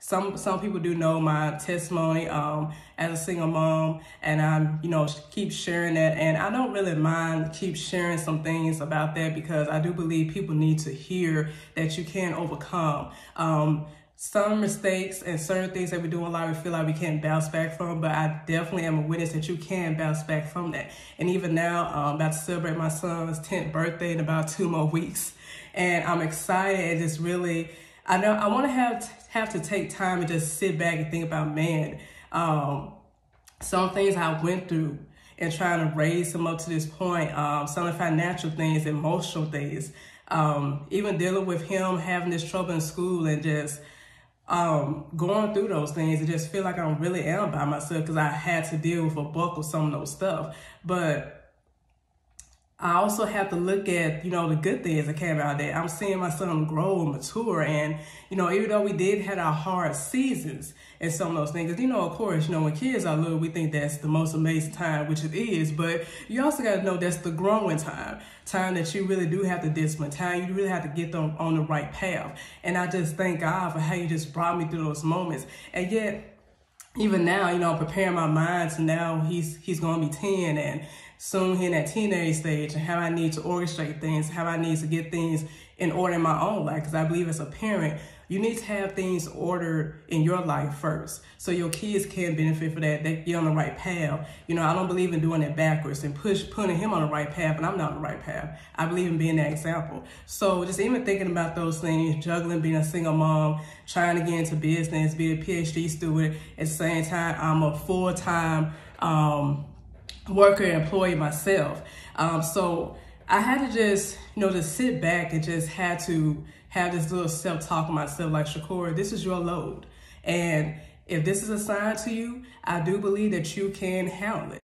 some some people do know my testimony um, as a single mom, and I'm you know keep sharing that, and I don't really mind keep sharing some things about that because I do believe people need to hear that you can overcome. Um, some mistakes and certain things that we do in life, we feel like we can't bounce back from, but I definitely am a witness that you can bounce back from that. And even now, I'm um, about to celebrate my son's 10th birthday in about two more weeks. And I'm excited and just really, I know I want to have have to take time and just sit back and think about, man, um, some things I went through and trying to raise him up to this point, um, some of the financial things, emotional things, um, even dealing with him having this trouble in school and just um, going through those things and just feel like I really am by myself because I had to deal with a bulk of some of those stuff. But I also have to look at, you know, the good things that came out of that. I'm seeing my son grow and mature. And, you know, even though we did had our hard seasons and some of those things, you know, of course, you know, when kids are little, we think that's the most amazing time, which it is. But you also got to know that's the growing time, time that you really do have to discipline, time you really have to get them on the right path. And I just thank God for how you just brought me through those moments. And yet, even now, you know, I'm preparing my mind to now he's he's gonna be 10 and soon in that teenage stage and how I need to orchestrate things, how I need to get things in order in my own life. Because I believe as a parent, you need to have things ordered in your life first. So your kids can benefit for that. They get on the right path. You know, I don't believe in doing it backwards and push putting him on the right path and I'm not on the right path. I believe in being that example. So just even thinking about those things, juggling being a single mom, trying to get into business, be a PhD student, at the same time, I'm a full-time um, worker employee myself. Um, so I had to just, you know, just sit back and just had to have this little self-talk to myself like, ShuCora, this is your load. And if this is assigned to you, I do believe that you can handle it.